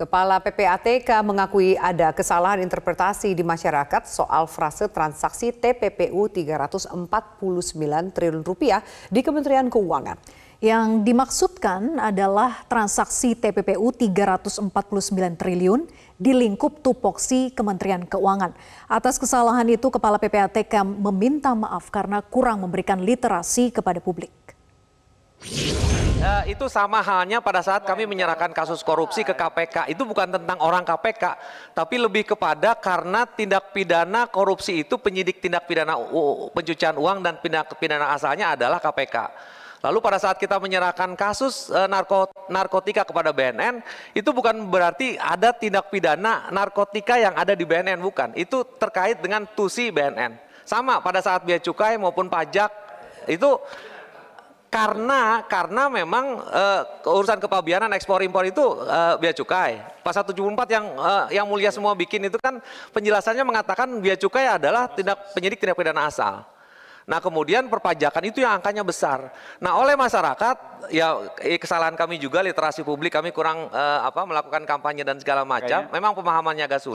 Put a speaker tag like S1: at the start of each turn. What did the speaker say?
S1: Kepala PPATK mengakui ada kesalahan interpretasi di masyarakat soal frase transaksi TPPU 349 triliun rupiah di Kementerian Keuangan.
S2: Yang dimaksudkan adalah transaksi TPPU 349 triliun di lingkup tupoksi Kementerian Keuangan. Atas kesalahan itu, Kepala PPATK meminta maaf karena kurang memberikan literasi kepada publik.
S3: Uh, itu sama halnya pada saat kami menyerahkan kasus korupsi ke KPK. Itu bukan tentang orang KPK, tapi lebih kepada karena tindak pidana korupsi itu penyidik tindak pidana pencucian uang dan tindak pidana asalnya adalah KPK. Lalu pada saat kita menyerahkan kasus uh, narko, narkotika kepada BNN, itu bukan berarti ada tindak pidana narkotika yang ada di BNN, bukan. Itu terkait dengan tusi BNN. Sama pada saat biaya cukai maupun pajak, itu karena karena memang uh, urusan kepabianan ekspor impor itu uh, bea cukai. Pasal 74 yang uh, yang mulia semua bikin itu kan penjelasannya mengatakan bea cukai adalah tindak penyidik tindak pidana asal. Nah kemudian perpajakan itu yang angkanya besar. Nah oleh masyarakat ya kesalahan kami juga literasi publik kami kurang uh, apa melakukan kampanye dan segala macam. Memang pemahamannya agak sulit.